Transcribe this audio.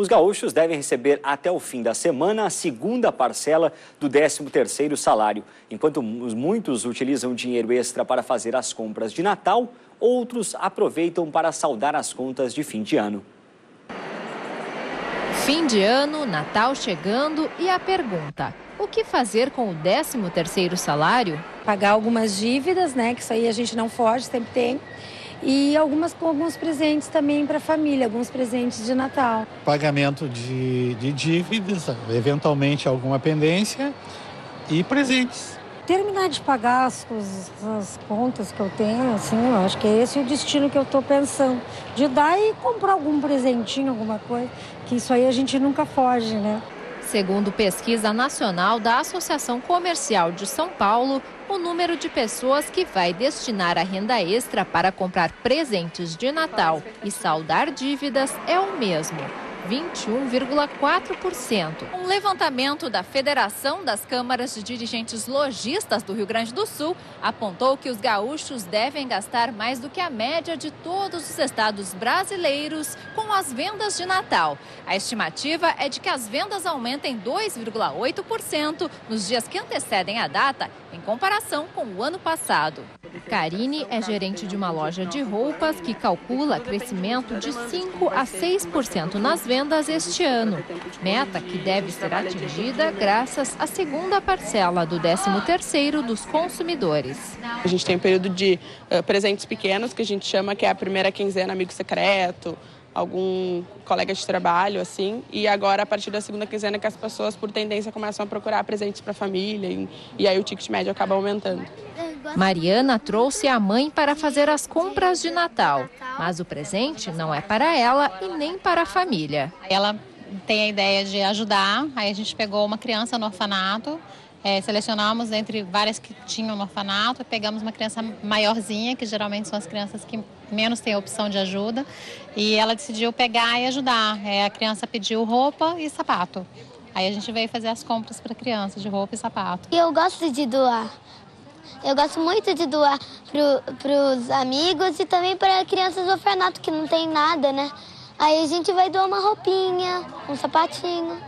Os gaúchos devem receber até o fim da semana a segunda parcela do 13º salário. Enquanto muitos utilizam dinheiro extra para fazer as compras de Natal, outros aproveitam para saldar as contas de fim de ano. Fim de ano, Natal chegando e a pergunta: o que fazer com o 13º salário? Pagar algumas dívidas, né, que isso aí a gente não foge, sempre tem e algumas com alguns presentes também para a família, alguns presentes de Natal. Pagamento de, de dívidas, eventualmente alguma pendência e presentes. Terminar de pagar as, as contas que eu tenho, assim, eu acho que é esse o destino que eu estou pensando. De dar e comprar algum presentinho, alguma coisa, que isso aí a gente nunca foge, né? Segundo pesquisa nacional da Associação Comercial de São Paulo, o número de pessoas que vai destinar a renda extra para comprar presentes de Natal e saldar dívidas é o mesmo. 21,4%. Um levantamento da Federação das Câmaras de Dirigentes Logistas do Rio Grande do Sul apontou que os gaúchos devem gastar mais do que a média de todos os estados brasileiros com as vendas de Natal. A estimativa é de que as vendas aumentem 2,8% nos dias que antecedem a data, em comparação com o ano passado. Karine é gerente de uma loja de roupas que calcula crescimento de 5 a 6% nas vendas este ano, meta que deve ser atingida graças à segunda parcela do 13º dos consumidores. A gente tem um período de uh, presentes pequenos que a gente chama que é a primeira quinzena amigo secreto, algum colega de trabalho, assim. E agora, a partir da segunda quinzena, que as pessoas, por tendência, começam a procurar presentes para a família. E, e aí o ticket médio acaba aumentando. Mariana trouxe a mãe para fazer as compras de Natal. Mas o presente não é para ela e nem para a família. Ela tem a ideia de ajudar. Aí a gente pegou uma criança no orfanato é, selecionamos entre várias que tinham no orfanato, pegamos uma criança maiorzinha, que geralmente são as crianças que menos têm opção de ajuda, e ela decidiu pegar e ajudar. É, a criança pediu roupa e sapato. Aí a gente veio fazer as compras para a criança de roupa e sapato. E eu gosto de doar. Eu gosto muito de doar para os amigos e também para crianças do orfanato que não tem nada, né? Aí a gente vai doar uma roupinha, um sapatinho.